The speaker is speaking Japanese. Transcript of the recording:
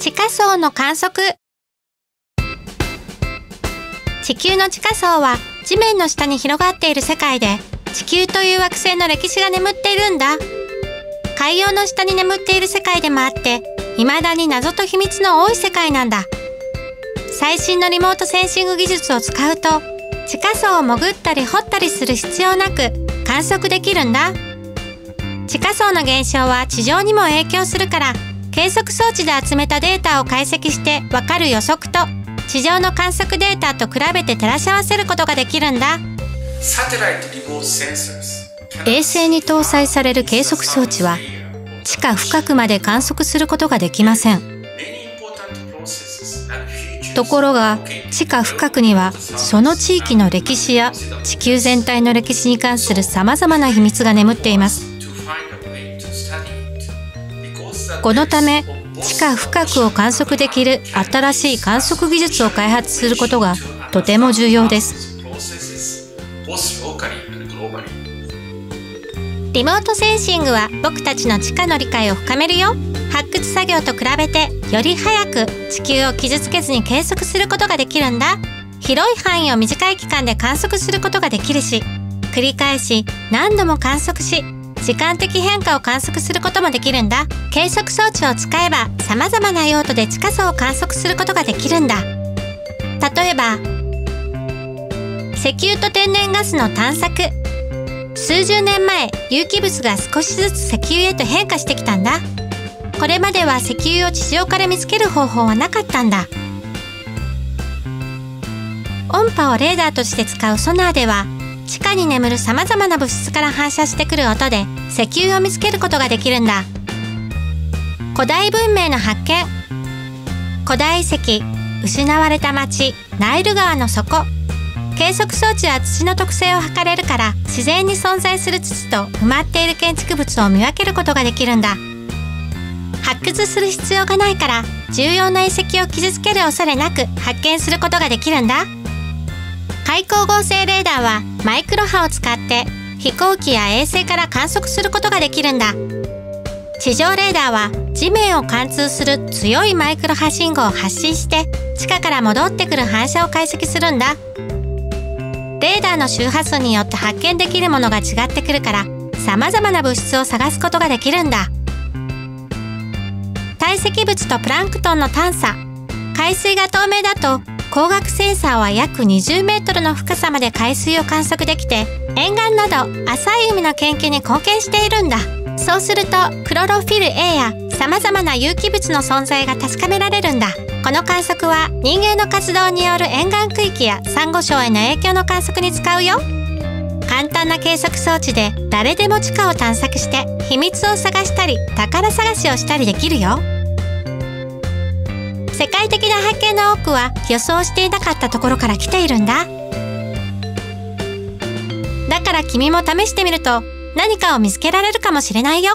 地下層の観測。地球の地下層は地面の下に広がっている世界で地球という惑星の歴史が眠っているんだ。海洋の下に眠っている世界でもあって未だに謎と秘密の多い世界なんだ。最新のリモートセンシング技術を使うと地下層を潜ったり掘ったりする必要なく観測できるんだ。地下層の現象は地上にも影響するから計測装置で集めたデータを解析してわかる予測と地上の観測データと比べて照らし合わせることができるんだ。衛星に搭載される計測装置は地下深くまで観測することができません。ところが地下深くにはその地域の歴史や地球全体の歴史に関するさまざまな秘密が眠っていますこのため地下深くを観測できる新しい観測技術を開発することがとても重要です。リモートセンシングは僕たちの地下の理解を深めるよ。発掘作業と比べてより早く地球を傷つけずに計測することができるんだ。広い範囲を短い期間で観測することができるし繰り返し何度も観測し時間的変化を観測することもできるんだ。計測装置を使えば様々な用途で地下層を観測することができるんだ。例えば石油と天然ガスの探索。数十年前有機物が少しずつ石油へと変化してきたんだ。これまでは石油を地上から見つける方法はなかったんだ。音波をレーダーとして使うソナーでは地下に眠る様々な物質から反射してくる音で石油を見つけることができるんだ。古代文明の発見。古代遺跡失われた町ナイル川の底。計測装置は土の特性を測れるから自然に存在する土と埋まっている建築物を見分けることができるんだ。発掘する必要がないから重要な遺跡を傷つける恐れなく発見することができるんだ。開光合成レーダーはマイクロ波を使って飛行機や衛星から観測することができるんだ。地上レーダーは地面を貫通する強いマイクロ波信号を発信して地下から戻ってくる反射を解析するんだ。レーダーの周波数によって発見できるものが違ってくるから様々な物質を探すことができるんだ。堆積物とプランクトンの探査。海水が透明だと光学センサーは約20メートルの深さまで海水を観測できて沿岸など浅い海の研究に貢献しているんだ。そうするとクロロフィル A や様々な有機物の存在が確かめられるんだ。この観測は人間の活動による沿岸区域やサンゴ礁への影響の観測に使うよ。簡単な計測装置で誰でも地下を探索して秘密を探したり宝探しをしたりできるよ。世界的な発見の多くは予想していなかったところから来ているんだ。だから君も試してみると何かを見つけられるかもしれないよ。